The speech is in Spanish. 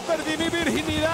perdí mi virginidad.